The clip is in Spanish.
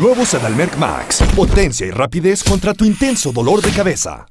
Nuevo Sedalmerc Max. Potencia y rapidez contra tu intenso dolor de cabeza.